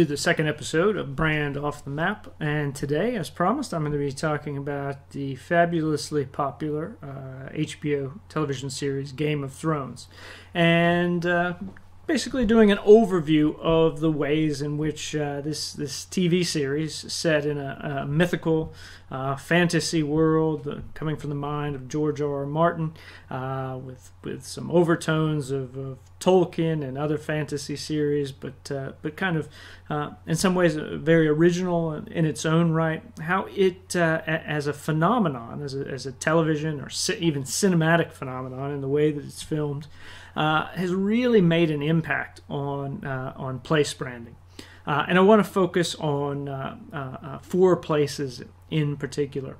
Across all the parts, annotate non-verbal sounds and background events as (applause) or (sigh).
to the second episode of Brand Off the Map. And today, as promised, I'm going to be talking about the fabulously popular uh, HBO television series Game of Thrones. And uh, basically doing an overview of the ways in which uh, this this TV series set in a, a mythical uh, fantasy world uh, coming from the mind of George R. R. Martin, uh, with with some overtones of, of, Tolkien and other fantasy series, but uh, but kind of uh, in some ways very original in its own right. How it as a phenomenon, as a, as a television or even cinematic phenomenon in the way that it's filmed uh, has really made an impact on uh, on place branding. Uh, and I want to focus on uh, uh, uh, four places in particular,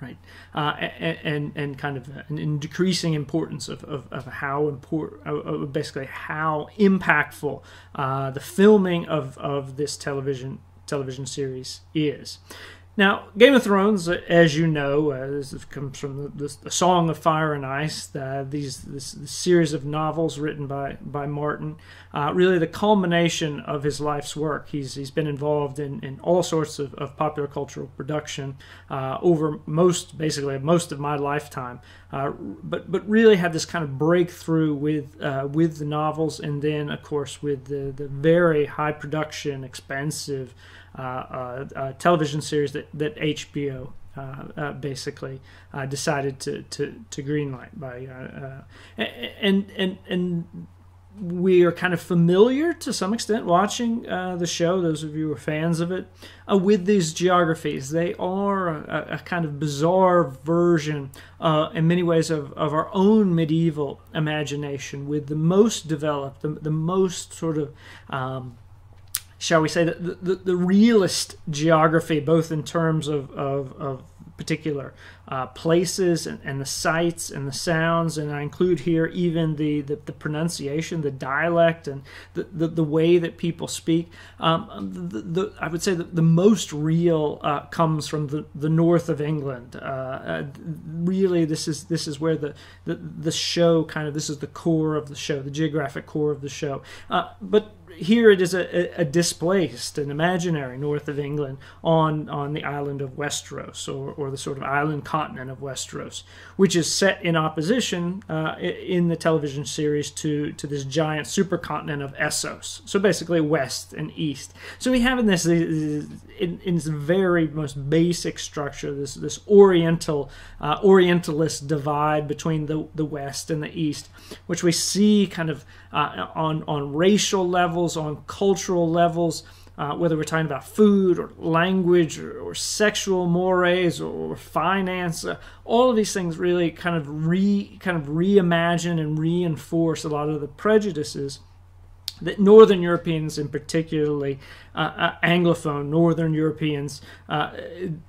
right? and, and, and kind of an decreasing importance of, of, of how important, basically how impactful the filming of, of this television television series is. Now, Game of Thrones, as you know, uh, this comes from the, the, Song of Fire and Ice. These this, this, series of novels written by by Martin, uh, really the culmination of his life's work. He's he's been involved in, in all sorts of, of popular cultural production uh, over most basically most of my lifetime. Uh, but but really had this kind of breakthrough with uh, with the novels, and then of course with the the very high production, expensive. Uh, uh, television series that, that HBO uh, basically decided to, to, to greenlight by and and and we are kind of familiar to some extent watching uh, the show. Those of you who are fans of it, uh, with these geographies, they are a, a kind of bizarre version, uh, in many ways, of, of our own medieval imagination, with the most developed, the, the most sort of um, shall we say, the, the, the realist geography, both in terms of, of, of particular uh, places and, and, the sights and the sounds. And I include here even the, the, the pronunciation, the dialect, and the, the, the way that people speak. Um, the, the, I would say that the most real uh, comes from the, the north of England. Uh, uh, really, this is this is where the, the, the show kind of this is the core of the show, the geographic core of the show. Uh, but here it is a, a, displaced, an imaginary north of England on, on the island of Westeros, or, or the sort of island continent of Westeros, which is set in opposition uh, in the television series to, to this giant supercontinent of Essos. So basically, west and east. So we have in this, in, in this very most basic structure, this, this Oriental, uh, Orientalist divide between the, the west and the east, which we see kind of uh, on, on racial levels, on cultural levels, uh, whether we're talking about food or language or, or sexual mores or, finance, uh, all of these things really kind of re kind of reimagine and reinforce a lot of the prejudices that Northern Europeans, and particularly uh, uh, Anglophone Northern Europeans, uh,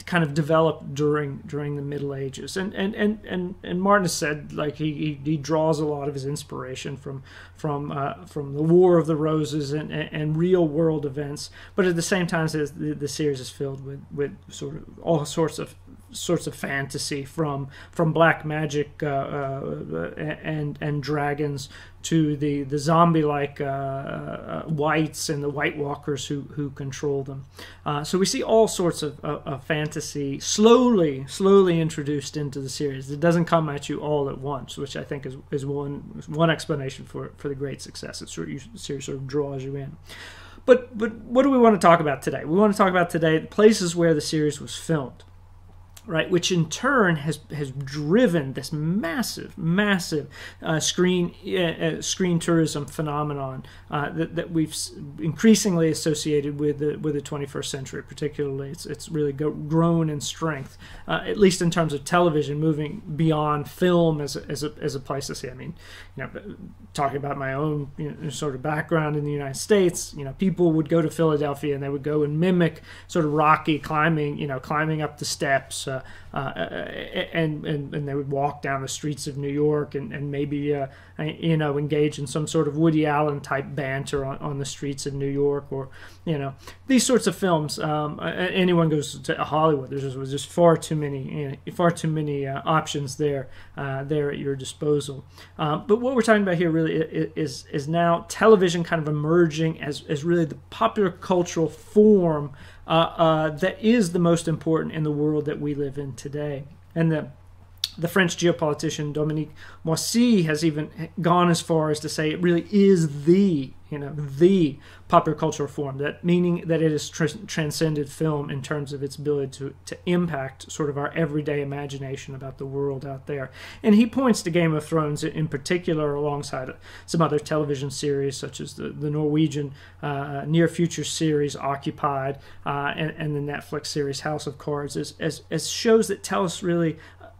kind of developed during during the Middle Ages. And and and and, and Martin said like he, he draws a lot of his inspiration from from uh, from the War of the Roses and, and, and, real world events. But at the same time, the, the series is filled with with sort of all sorts of sorts of fantasy from from black magic uh, uh, and and dragons to the the zombie like uh, uh, whites and the White Walkers who who control them. Uh, so we see all sorts of, of, of, fantasy slowly slowly introduced into the series. It doesn't come at you all at once, which I think is is one one explanation for for the great success. It sort of, the series sort of draws you in. But but what do we want to talk about today? We want to talk about today the places where the series was filmed right? Which in turn has has driven this massive, massive uh, screen uh, uh screen tourism phenomenon uh, that, that we've increasingly associated with the with the 21st century. Particularly, it's it's really grown in strength, uh, at least in terms of television, moving beyond film as a, as a, as a place to see. I mean, you know, talking about my own you know, sort of background in the United States, you know, people would go to Philadelphia and they would go and mimic sort of rocky climbing, you know, climbing up the steps uh, uh, and, and and they would walk down the streets of New York and and maybe uh, you know engage in some sort of Woody Allen type banter on, on the streets of New York or you know these sorts of films. Um, anyone goes to Hollywood, there's just, just far too many you know, far too many uh, options there uh, there at your disposal. Um, but what we're talking about here really is is now television kind of emerging as as really the popular cultural form uh, uh, that is the most important in the world that we live in today. And the the French geopolitician Dominique Moïsi has even gone as far as to say it really is the you know the popular cultural form that meaning that it has tr- transcended film in terms of its ability to, to impact sort of our everyday imagination about the world out there. And he points to game of thrones in particular alongside some other television series such as the, the norwegian uh, near future series occupied uh, and, and the netflix series house of cards as, as, as shows that tell us really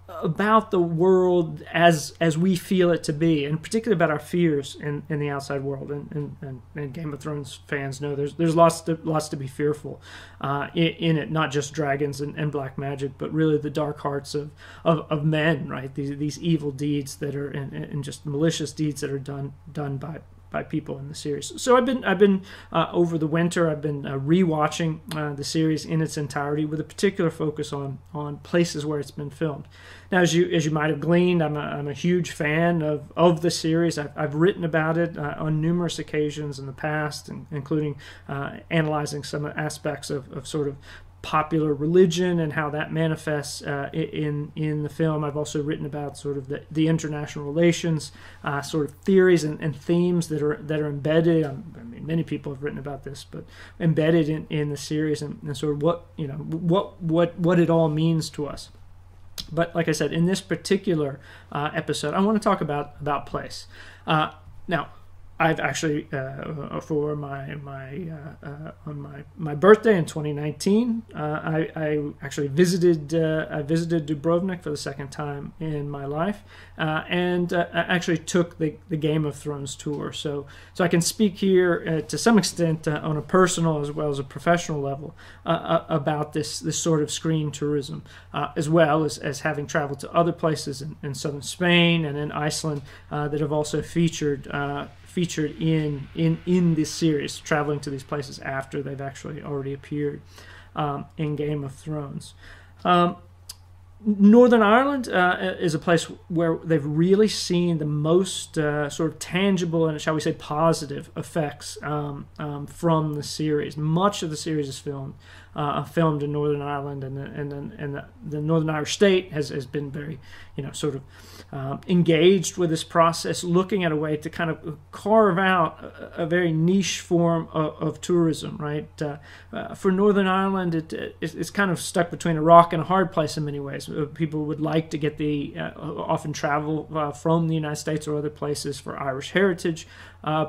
about the world as as we feel it to be, and particularly about our fears in, in the outside world. And, and, and, Game of Thrones fans know there's there's lots to lots to be fearful uh, in, in, it, not just dragons and, and black magic, but really the dark hearts of, of, of men, right? These these evil deeds that are and, and just malicious deeds that are done done by by people in the series. So I've been I've been uh, over the winter I've been uh, rewatching uh, the series in its entirety with a particular focus on on places where it's been filmed. Now, as you as you might have gleaned, I'm a, I'm a huge fan of of the series. I've, I've written about it uh, on numerous occasions in the past, and, including uh, analyzing some aspects of, of sort of popular religion and how that manifests uh, in in the film. I've also written about sort of the, the international relations, uh, sort of theories and, and, themes that are that are embedded. Um, I mean, many people have written about this, but embedded in, in the series and, and sort of what you know what what what it all means to us. But like I said, in this particular uh, episode, I want to talk about about place. Uh, now, I've actually uh, for my my uh, uh, on my my birthday in 2019, uh, I, I actually visited uh, I visited Dubrovnik for the second time in my life, uh, and I actually took the, the Game of Thrones tour. So so I can speak here to some extent on a personal as well as a professional level about this this sort of screen tourism, as well as, as having traveled to other places in, in southern Spain and in Iceland that have also featured featured in in in this series, traveling to these places after they've actually already appeared um, in Game of Thrones. Um, Northern Ireland uh, is a place where they've really seen the most uh, sort of tangible and, shall we say, positive effects um, um, from the series. Much of the series is filmed uh, filmed in Northern Ireland, and the, and the, and the, the, Northern Irish state has, has been very, you know, sort of um, engaged with this process, looking at a way to kind of carve out a, a very niche form of, of tourism, right? Uh, uh, for Northern Ireland, it, it's kind of stuck between a rock and a hard place in many ways. Uh, people would like to get the, uh, often travel uh, from the United States or other places for Irish heritage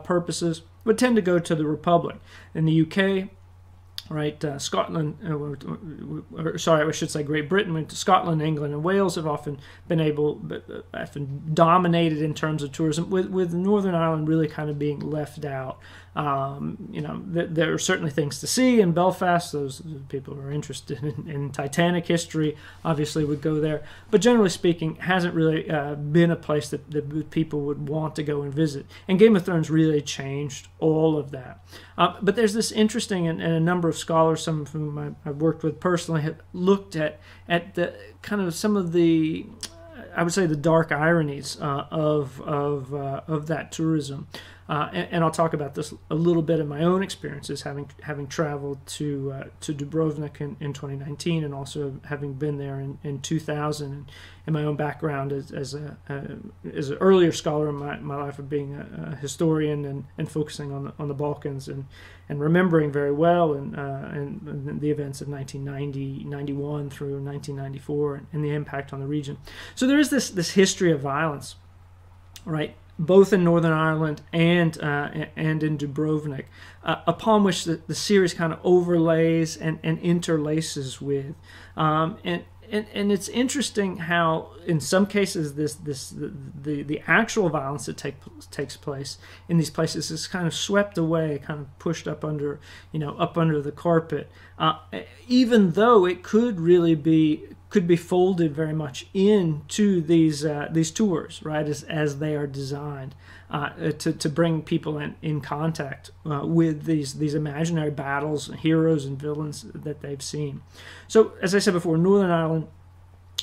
purposes, but tend to go to the Republic. In the UK, right? Uh, Scotland, uh, or, sorry, I should say Great Britain, Scotland, England, and Wales have often been able, uh, often dominated in terms of tourism, with, with Northern Ireland really kind of being left out. Um, you know, th- there are certainly things to see in Belfast. Those people who are interested in, in, Titanic history obviously would go there. But generally speaking, hasn't really uh, been a place that, that people would want to go and visit. And Game of Thrones really changed all of that. Uh, but there's this interesting, and, and, a number of scholars, some of whom I, have worked with personally, have looked at at the kind of some of the I would say the dark ironies uh, of of uh, of that tourism. Uh, and, and, I'll talk about this a little bit in my own experiences, having having traveled to uh, to Dubrovnik in, in 2019, and also having been there in, in 2000, and, my own background as, as a as an earlier scholar in my, my life of being a, a, historian and, and focusing on the, on the Balkans and and remembering very well and, uh, and, and the events of 1990 91 through 1994 and, and the impact on the region. So there is this this history of violence, right? both in Northern Ireland and uh, and in Dubrovnik, uh, upon which the, the series kind of overlays and, and interlaces with, um, and, and and it's interesting how in some cases this this the the, the actual violence that take, takes place in these places is kind of swept away, kind of pushed up under you know up under the carpet, uh, even though it could really be could be folded very much into these uh, these tours, right, as, as they are designed uh, to, to bring people in, in contact uh, with these these imaginary battles, and heroes and villains that they've seen. So, as I said before, Northern Ireland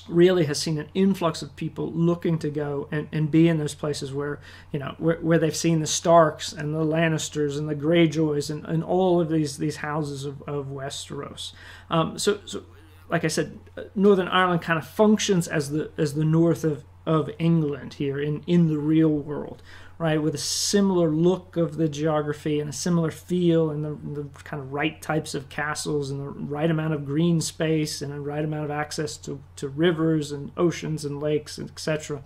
really has seen an influx of people looking to go and, and be in those places where you know where, where they've seen the Starks and the Lannisters and the Greyjoys and, and all of these these houses of, of Westeros. Um, so, so like I said, Northern Ireland kind of functions as the as the north of, of England here in, in the real world, right? With a similar look of the geography and a similar feel and the, the kind of right types of castles and the right amount of green space and the right amount of access to, to rivers and oceans and lakes, etc.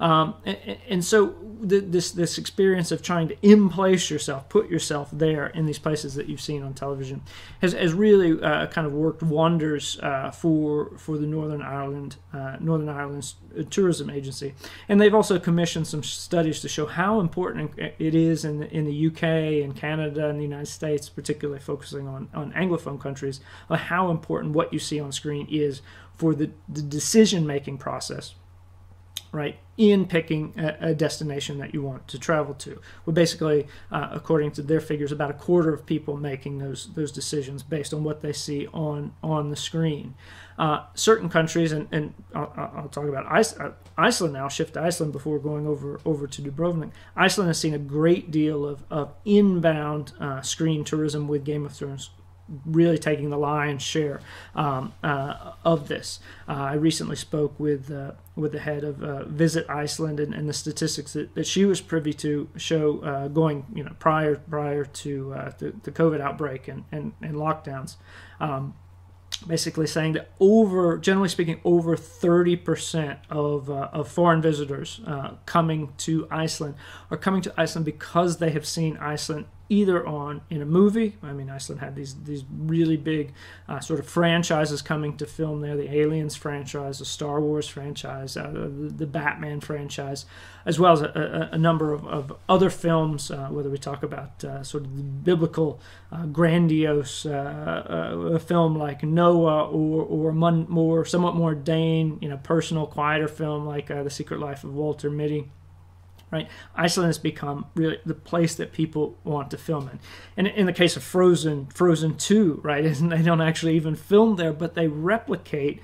Um, and, and, so the, this this experience of trying to implace yourself, put yourself there in these places that you've seen on television, has, has really uh, kind of worked wonders uh, for for the Northern Ireland uh, Northern Ireland Tourism Agency, and they've also commissioned some studies to show how important it is in the, in the UK and Canada and the United States, particularly focusing on on Anglophone countries, how important what you see on screen is for the, the decision making process right, in picking a, a, destination that you want to travel to. Well, basically, uh, according to their figures, about a quarter of people making those those decisions based on what they see on on the screen. Uh, certain countries, and, and I'll, I'll, talk about uh, Iceland now. Shift to Iceland before going over over to Dubrovnik. Iceland has seen a great deal of of inbound uh, screen tourism with Game of Thrones really taking the lion's share um, uh, of this. Uh, I recently spoke with uh, with the head of uh, Visit Iceland, and, and, the statistics that, that she was privy to show uh, going you know prior prior to uh, the, the, COVID outbreak and and, and lockdowns. Um, basically saying that over generally speaking over 30% of, uh, of foreign visitors uh, coming to iceland are coming to iceland because they have seen iceland either on in a movie. I mean, Iceland had these these really big uh, sort of franchises coming to film there: the Aliens franchise, the Star Wars franchise, uh, the, the, Batman franchise, as well as a, a, a number of, of, other films. Uh, whether we talk about uh, sort of the biblical, uh, grandiose uh, film like Noah, or or more somewhat more Dane, you know, personal, quieter film like The Secret Life of Walter Mitty right? Iceland has become really the place that people want to film in. And in the case of Frozen, Frozen 2, right, (laughs) they don't actually even film there, but they replicate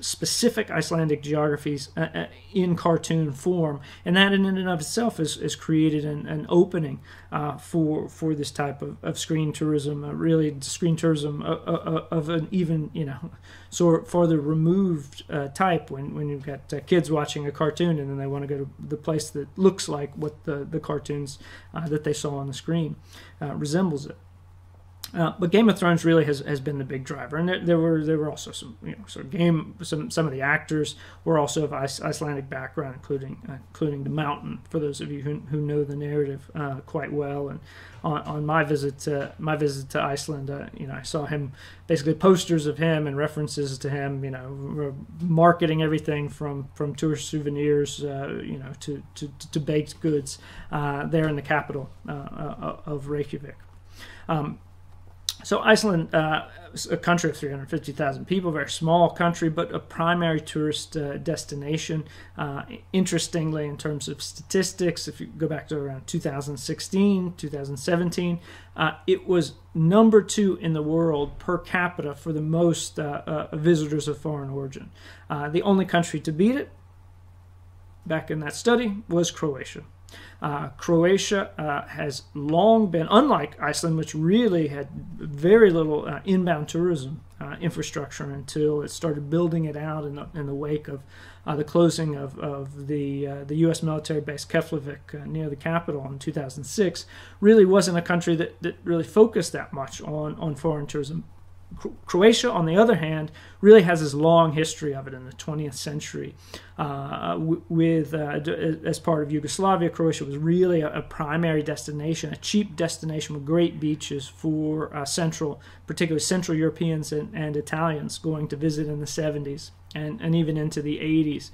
specific Icelandic geographies uh, uh, in cartoon form. And that in and of itself is, has created an, an opening uh, for for this type of, of screen tourism, uh, really screen tourism of, uh, uh, of an even, you know, sort farther removed type when, when you've got kids watching a cartoon and then they want to go to the place that looks like what the, the cartoons uh, that they saw on the screen uh, resembles it. Uh, but Game of Thrones really has, has been the big driver, and there, there were there were also some you know sort of game some some of the actors were also of Icelandic background, including uh, including the Mountain. For those of you who, who know the narrative uh, quite well, and on, on my visit to my visit to Iceland, uh, you know I saw him basically posters of him and references to him, you know, marketing everything from from tourist souvenirs, uh, you know, to to, to baked goods uh, there in the capital of Reykjavik. Um, so Iceland, uh, a country of 350,000 people, very small country, but a primary tourist uh, destination. Uh, interestingly, in terms of statistics, if you go back to around 2016, 2017, uh, it was number two in the world per capita for the most uh, uh, visitors of foreign origin. the only country to beat it, back in that study, was Croatia. Uh, Croatia uh, has long been, unlike Iceland, which really had very little uh, inbound tourism uh, infrastructure until it started building it out in the, in the wake of uh, the closing of, of the, uh, the U.S. military base Keflavik near the capital in 2006, really wasn't a country that, that really focused that much on, on foreign tourism. Croatia, on the other hand, really has this long history of it in the 20th century. Uh, with uh, as part of Yugoslavia, Croatia was really a, a, primary destination, a cheap destination with great beaches for uh, central, particularly Central Europeans and, and Italians going to visit in the 70s and, and even into the 80s.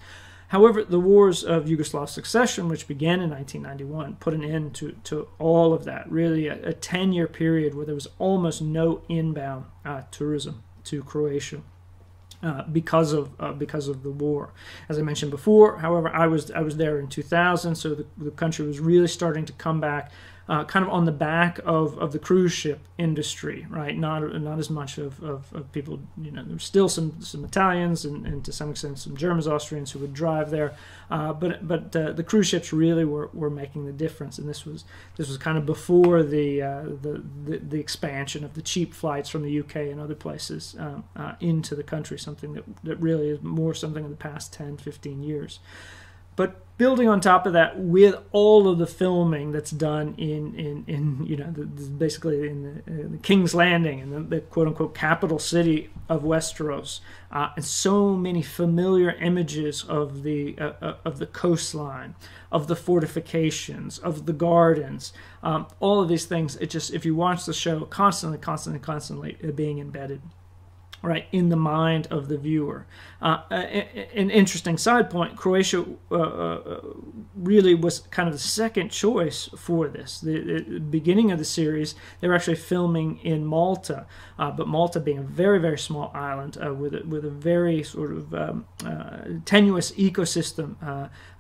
However, the wars of Yugoslav succession, which began in 1991, put an end to, to all of that. Really, a, a 10 year period where there was almost no inbound uh, tourism to Croatia. uh, because of uh, because of the war. As I mentioned before, however, I was I was there in 2000, so the, the country was really starting to come back uh, kind of on the back of, of the cruise ship industry, right? Not not as much of, of, of people, you know, there's still some some Italians and, and to some extent some Germans, Austrians who would drive there, uh, but but uh, the cruise ships really were, were making the difference, and this was this was kind of before the uh, the, the, the expansion of the cheap flights from the UK and other places um, uh, into the country, something that that really is more something in the past 10, 15 years. But building on top of that, with all of the filming that's done in, in, in you know, the, the, basically in the, in the, King's Landing and the, quote unquote capital city of Westeros, uh, and so many familiar images of the uh, uh, of the coastline, of the fortifications, of the gardens, um, all of these things. It just if you watch the show, constantly, constantly, constantly being embedded right in the mind of the viewer. Uh, an interesting side point: Croatia uh, uh, really was kind of the second choice for this. The, the, beginning of the series, they were actually filming in Malta, uh, but Malta being a very very small island uh, with a, with a very sort of um, uh, tenuous ecosystem,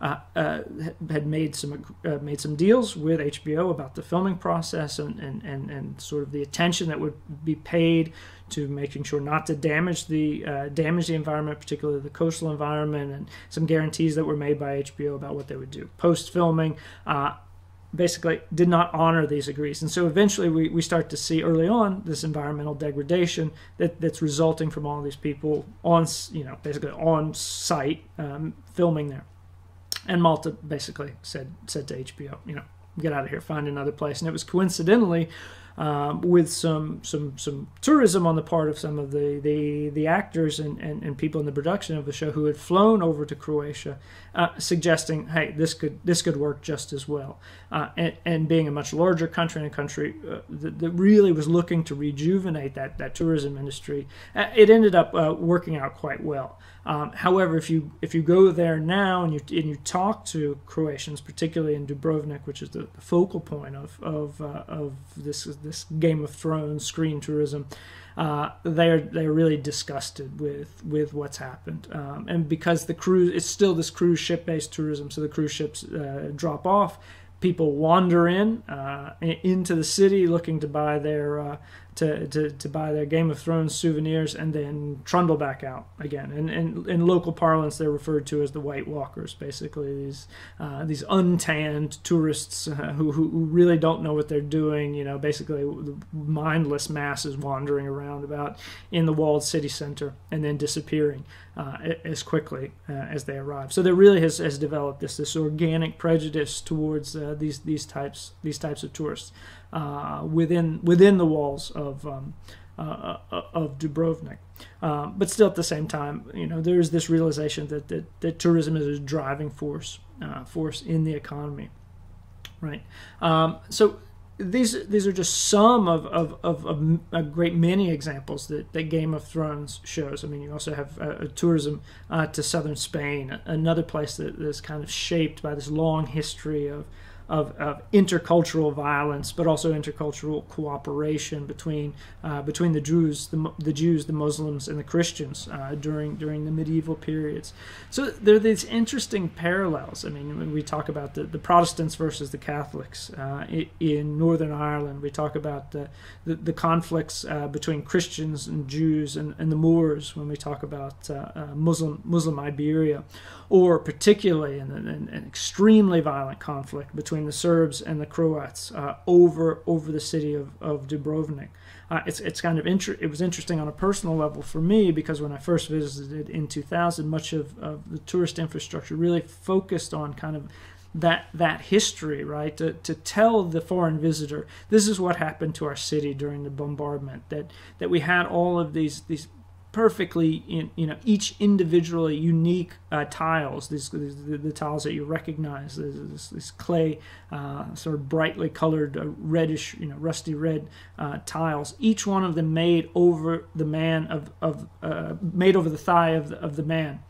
had made some made some deals with HBO about the filming process and, and, and, and sort of the attention that would be paid to making sure not to damage the uh, damage the environment, particularly the coastal environment, and some guarantees that were made by HBO about what they would do post filming. Uh, basically did not honor these agrees. And so eventually we, we start to see early on this environmental degradation that, that's resulting from all these people on, you know, basically on site um, filming there. And Malta basically said, said to HBO, you know, get out of here, find another place. And it was coincidentally um, with some some some tourism on the part of some of the the, the actors and, and, and people in the production of the show who had flown over to Croatia, uh, suggesting, hey, this could this could work just as well. Uh, and, and, being a much larger country and a country uh, that, that, really was looking to rejuvenate that that tourism industry, uh, it ended up uh, working out quite well. Um, however, if you if you go there now and you and you talk to Croatians, particularly in Dubrovnik, which is the, the focal point of of, uh, of this this Game of Thrones screen tourism, uh, they're they're really disgusted with with what's happened, um, and because the cruise it's still this cruise ship based tourism, so the cruise ships uh, drop off people wander in uh, into the city looking to buy their uh, to, to, to buy their Game of Thrones souvenirs and then trundle back out again. And, and in local parlance, they're referred to as the White Walkers, basically these uh, these untanned tourists uh, who, who really don't know what they're doing. You know, basically mindless masses wandering around about in the walled city center and then disappearing uh, as quickly uh, as they arrive. So there really has, has developed this this organic prejudice towards uh, these these types these types of tourists uh, within within the walls of um, uh, uh, of Dubrovnik. Um, but still, at the same time, you know, there is this realization that that, that tourism is a driving force force in the economy, right? Um, so these these are just some of, of, of, of, a great many examples that, that Game of Thrones shows. I mean, you also have uh, tourism uh, to southern Spain, another place that is kind of shaped by this long history of of, of intercultural violence, but also intercultural cooperation between uh, between the Jews, the, the Jews, the Muslims, and the Christians uh, during during the medieval periods. So there are these interesting parallels. I mean, when we talk about the, the Protestants versus the Catholics uh, in Northern Ireland, we talk about the the, the conflicts uh, between Christians and Jews and, and the Moors when we talk about uh, Muslim Muslim Iberia, or particularly in an, an extremely violent conflict between the Serbs and the Croats uh, over over the city of, of Dubrovnik. Uh, it's it's kind of inter- it was interesting on a personal level for me because when I first visited in 2000, much of, of the tourist infrastructure really focused on kind of that that history, right? To, to tell the foreign visitor this is what happened to our city during the bombardment. That that we had all of these these perfectly in you know each individually unique uh, tiles these, these the, the, tiles that you recognize this, this, this clay uh, sort of brightly colored uh, reddish you know rusty red uh, tiles each one of them made over the man of, of uh, made over the thigh of the, of the man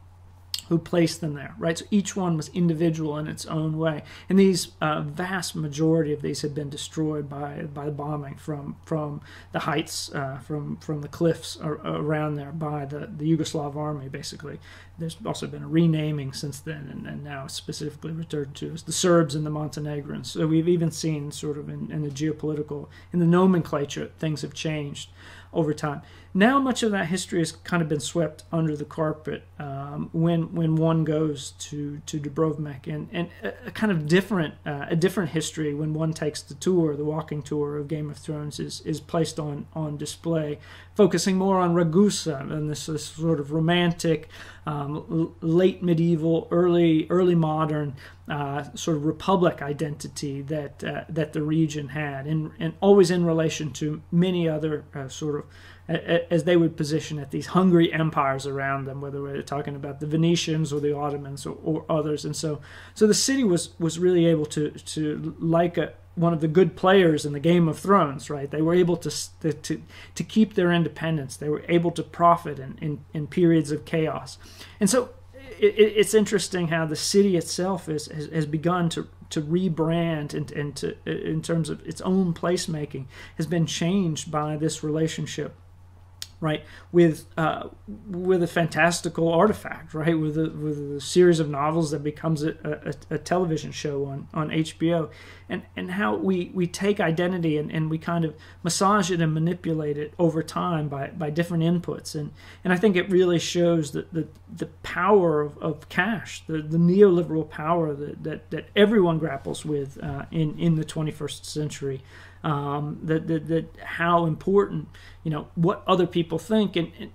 who placed them there, right? So each one was individual in its own way, and these uh, vast majority of these had been destroyed by by the bombing from from the heights, uh, from from the cliffs around there by the the Yugoslav army. Basically, there's also been a renaming since then, and, and now specifically referred to as the Serbs and the Montenegrins. So we've even seen sort of in, in the geopolitical, in the nomenclature, things have changed over time. Now, much of that history has kind of been swept under the carpet um, when when one goes to to Dubrovnik, and and a, kind of different uh, a different history when one takes the tour, the walking tour of Game of Thrones is is placed on on display, focusing more on Ragusa and this, this sort of romantic, um, late medieval, early early modern uh, sort of republic identity that uh, that the region had, and and always in relation to many other uh, sort of as they would position it, these hungry empires around them, whether we're talking about the Venetians or the Ottomans or, or others. And so, so the city was was really able to to like a, one of the good players in the Game of Thrones, right? They were able to to to keep their independence. They were able to profit in in, in periods of chaos, and so. It, it's interesting how the city itself is, has, has begun to to rebrand and, and to in terms of its own placemaking has been changed by this relationship right? With uh, with a fantastical artifact, right? With a, with a series of novels that becomes a, a, a, television show on, on HBO, and and how we, we take identity and, and we kind of massage it and manipulate it over time by, by different inputs, and and I think it really shows that the the power of, of cash, the, the neoliberal power that, that, that everyone grapples with uh, in in the 21st century um, that, that, that how important you know what other people think and, and,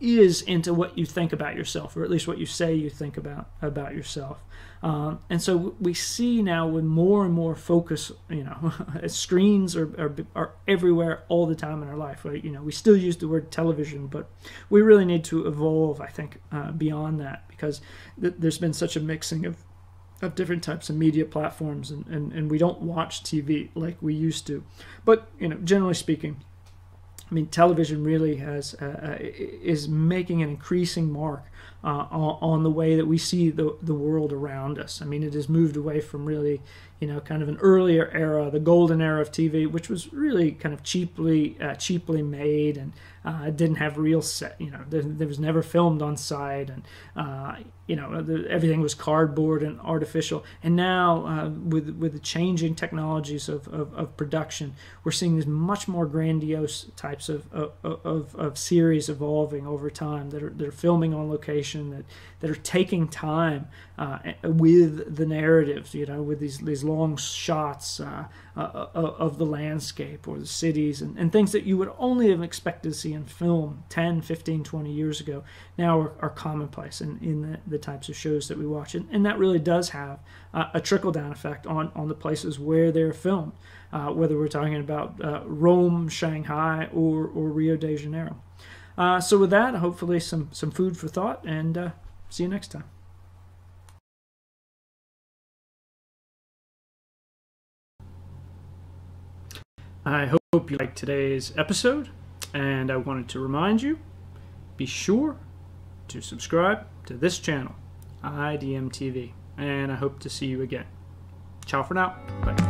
is into what you think about yourself or at least what you say you think about about yourself um, and so we see now with more and more focus you know (laughs) screens are, are, are everywhere all the time in our life right? you know we still use the word television but we really need to evolve i think uh, beyond that because th- there's been such a mixing of of different types of media platforms and, and, and we don't watch TV like we used to. But, you know, generally speaking, I mean, television really has uh, uh is making an increasing mark uh, on, the way that we see the, the world around us. I mean, it has moved away from really, you know, kind of an earlier era, the golden era of TV, which was really kind of cheaply uh, cheaply made and uh, didn't have real set. You know, there, there, was never filmed on site, and uh, you know the, everything was cardboard and artificial. And now, with with the changing technologies of, of, of, production, we're seeing these much more grandiose types of of, of, series evolving over time that are that are filming on location that that are taking time uh, with the narratives. You know, with these these long shots uh, uh, of the landscape or the cities and, and things that you would only have expected to see in film 10, 15, 20 years ago now are, are commonplace in, in the, the, types of shows that we watch. And, and that really does have uh, a trickle down effect on, on the places where they're filmed, uh, whether we're talking about uh, Rome, Shanghai, or, or Rio de Janeiro. Uh, so, with that, hopefully, some, some food for thought, and uh, see you next time. I hope you liked today's episode, and I wanted to remind you be sure to subscribe to this channel, IDM TV, and I hope to see you again. Ciao for now. Bye.